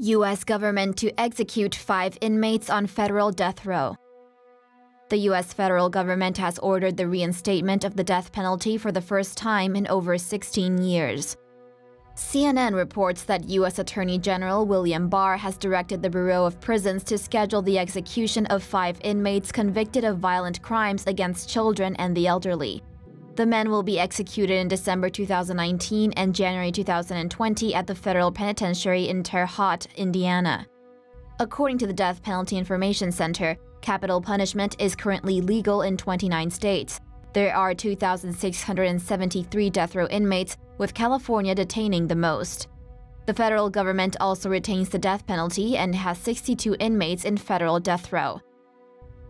U.S. government to execute five inmates on federal death row. The U.S. federal government has ordered the reinstatement of the death penalty for the first time in over 16 years. CNN reports that U.S. Attorney General William Barr has directed the Bureau of Prisons to schedule the execution of five inmates convicted of violent crimes against children and the elderly. The men will be executed in December 2019 and January 2020 at the federal penitentiary in Terre Haute, Indiana. According to the Death Penalty Information Center, capital punishment is currently legal in 29 states. There are 2,673 death row inmates, with California detaining the most. The federal government also retains the death penalty and has 62 inmates in federal death row.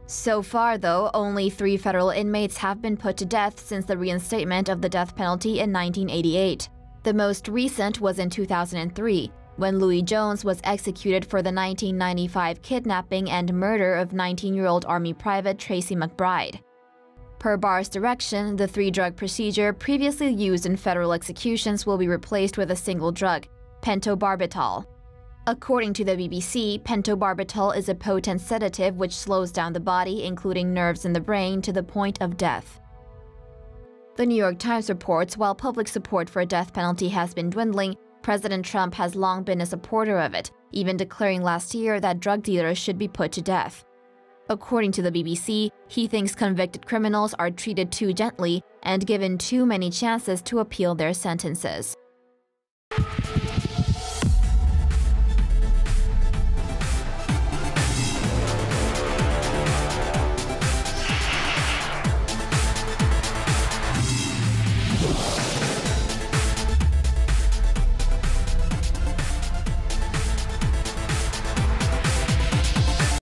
So far, though, only three federal inmates have been put to death since the reinstatement of the death penalty in 1988. The most recent was in 2003, when Louis Jones was executed for the 1995 kidnapping and murder of 19-year-old Army Private Tracy McBride. Per Barr's direction, the three-drug procedure previously used in federal executions will be replaced with a single drug, pentobarbital. According to the BBC, pentobarbital is a potent sedative which slows down the body, including nerves in the brain, to the point of death. The New York Times reports while public support for a death penalty has been dwindling, President Trump has long been a supporter of it, even declaring last year that drug dealers should be put to death. According to the BBC, he thinks convicted criminals are treated too gently and given too many chances to appeal their sentences.